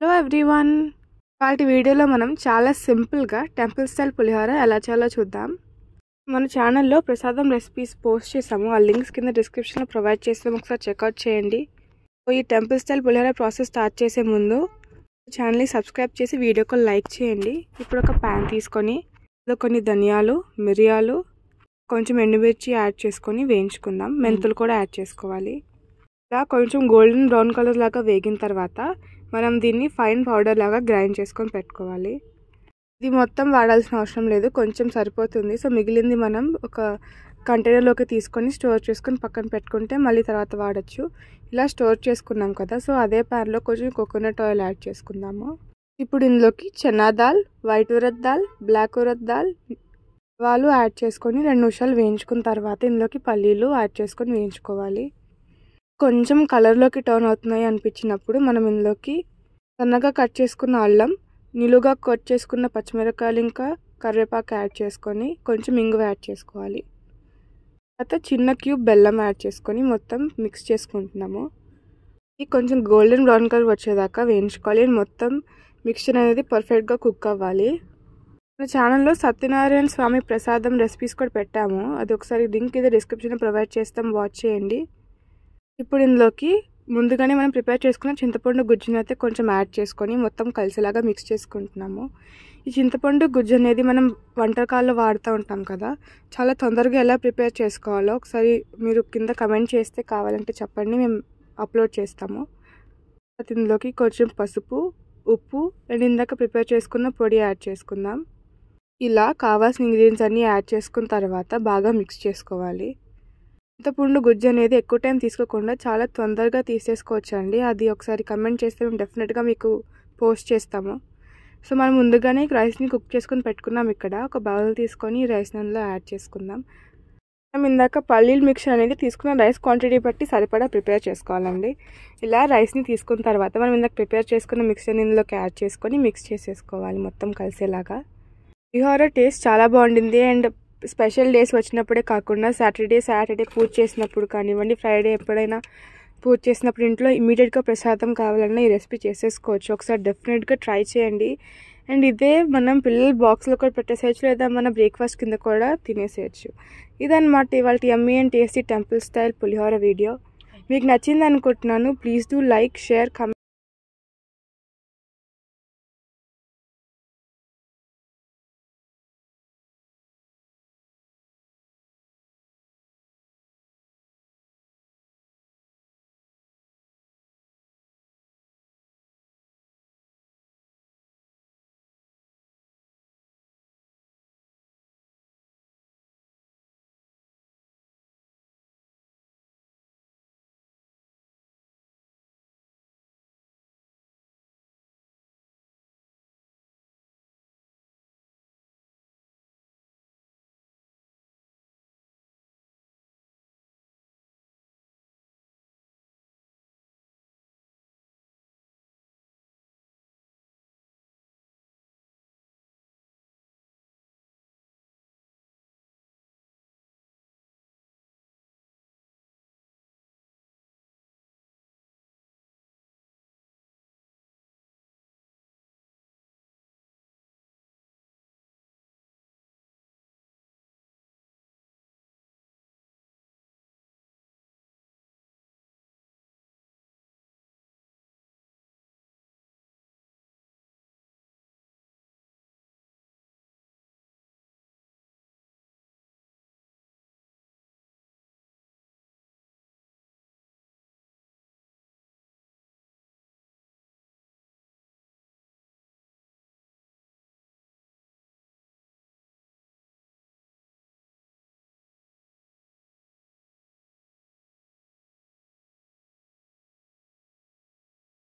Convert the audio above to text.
Hello everyone వాటి వీడియోలో మనం చాలా సింపుల్గా టెంపుల్ స్టైల్ పులిహోర ఎలా చేయాలో చూద్దాం. మన ఛానల్లో ప్రసాదం రెసిపీస్ పోస్ట్ చేసాము. ఆ లింక్స్ కింద డిస్క్రిప్షన్లో ప్రొవైడ్ చేస్తాము. ఒకసారి చెక్అవుట్ చేయండి. ఈ temple style pulihora process start చేసే ముందు ఛానల్ని సబ్స్క్రైబ్ చేసి వీడియోకు లైక్ చేయండి. ఇప్పుడు ఒక ప్యాన్ తీసుకొని కొన్ని ధనియాలు మిరియాలు కొంచెం ఎండుమిర్చి యాడ్ చేసుకొని వేయించుకుందాం. మెంతులు కూడా యాడ్ చేసుకోవాలి. ఇలా కొంచెం గోల్డెన్ బ్రౌన్ కలర్ లాగా వేగిన తర్వాత మనం దీన్ని ఫైన్ పౌడర్ లాగా గ్రైండ్ చేసుకొని పెట్టుకోవాలి. ఇది మొత్తం వాడాల్సిన అవసరం లేదు కొంచెం సరిపోతుంది. సో మిగిలింది మనం ఒక కంటైనర్లోకి తీసుకొని స్టోర్ చేసుకొని పక్కన పెట్టుకుంటే మళ్ళీ తర్వాత వాడచ్చు. ఇలా స్టోర్ చేసుకున్నాం కదా సో అదే ప్యాన్లో కొంచెం కోకోనట్ ఆయిల్ యాడ్ చేసుకుందాము. ఇప్పుడు ఇందులోకి చనా దాల్ వైట్ ఉరద్ దాల్ బ్లాక్ ఉరద్ దాల్ వాళ్ళు యాడ్ చేసుకొని రెండు నిమిషాలు వేయించుకున్న తర్వాత ఇందులోకి పల్లీలు యాడ్ చేసుకొని వేయించుకోవాలి. కొంచెం కలర్లోకి టర్న్ అవుతున్నాయి అనిపించినప్పుడు మనం ఇందులోకి సన్నగా కట్ చేసుకున్న అల్లం నిలువుగా కట్ చేసుకున్న పచ్చిమిరపకాయలు ఇంకా కరివేపాకు యాడ్ చేసుకొని కొంచెం ఇంగువ యాడ్ చేసుకోవాలి. తర్వాత చిన్న క్యూబ్ బెల్లం యాడ్ చేసుకొని మొత్తం మిక్స్ చేసుకుంటున్నాము. ఇది కొంచెం గోల్డెన్ బ్రౌన్ కలర్ వచ్చేదాకా వేయించుకోవాలి. మొత్తం మిక్స్చర్ అనేది పర్ఫెక్ట్గా కుక్ అవ్వాలి. మన ఛానల్లో సత్యనారాయణ స్వామి ప్రసాదం రెసిపీస్ కూడా పెట్టాము. అది ఒకసారి లింక్ ఇది డిస్క్రిప్షన్లో ప్రొవైడ్ చేస్తాం. వాచ్ చేయండి. ఇప్పుడు ఇందులోకి ముందుగానే మనం ప్రిపేర్ చేసుకున్న చింతపండు గుజ్జుని అయితే కొంచెం యాడ్ చేసుకొని మొత్తం కలిసేలాగా మిక్స్ చేసుకుంటున్నాము. ఈ చింతపండు గుజ్జు అనేది మనం వంటకాల్లో వాడుతూ ఉంటాం కదా చాలా తొందరగా ఎలా ప్రిపేర్ చేసుకోవాలో ఒకసారి మీరు కింద కమెంట్ చేస్తే కావాలంటే చెప్పండి మేము అప్లోడ్ చేస్తాము. ఇందులోకి కొంచెం పసుపు ఉప్పు అండ్ ఇందాక ప్రిపేర్ చేసుకున్న పొడి యాడ్ చేసుకుందాం. ఇలా కావాల్సిన ఇంగ్రీడియంట్స్ అన్నీ యాడ్ చేసుకున్న తర్వాత బాగా మిక్స్ చేసుకోవాలి. చింతపండు గుజ్జు అనేది ఎక్కువ టైం తీసుకోకుండా చాలా తొందరగా తీసేసుకోవచ్చు అండి అది ఒకసారి కమెంట్ చేస్తే మేము డెఫినెట్గా మీకు పోస్ట్ చేస్తాము. సో మనం ముందుగానే రైస్ని కుక్ చేసుకుని పెట్టుకున్నాం ఇక్కడ. ఒక బౌల్ తీసుకొని రైస్ అందులో యాడ్ చేసుకుందాం. మనం ఇందాక పల్లీలు మిక్చర్ అనేది తీసుకున్న రైస్ క్వాంటిటీ బట్టి సరిపడా ప్రిపేర్ చేసుకోవాలండి. ఇలా రైస్ని తీసుకున్న తర్వాత మనం ఇందాక ప్రిపేర్ చేసుకున్న మిక్చర్ని ఇందులోకి యాడ్ చేసుకొని మిక్స్ చేసేసుకోవాలి మొత్తం కలిసేలాగా. పులిహోర టేస్ట్ చాలా బాగుండింది. అండ్ స్పెషల్ డేస్ వచ్చినప్పుడే కాకుండా సాటర్డే సాటర్డే పూజ చేసినప్పుడు కానివ్వండి ఫ్రైడే ఎప్పుడైనా పూజ చేసినప్పుడు ఇంట్లో ఇమీడియట్గా ప్రసాదం కావాలన్నా ఈ రెసిపీ చేసేసుకోవచ్చు. ఒకసారి డెఫినెట్గా ట్రై చేయండి. అండ్ ఇదే మనం పిల్లల బాక్స్లో కూడా పెట్టేసేయచ్చు లేదా మన బ్రేక్ఫాస్ట్ కింద కూడా తినేసేయచ్చు. ఇదన్నమాట ఇవాళ yummy and tasty temple style pulihora video. మీకు నచ్చింది అనుకుంటున్నాను please do like share comment.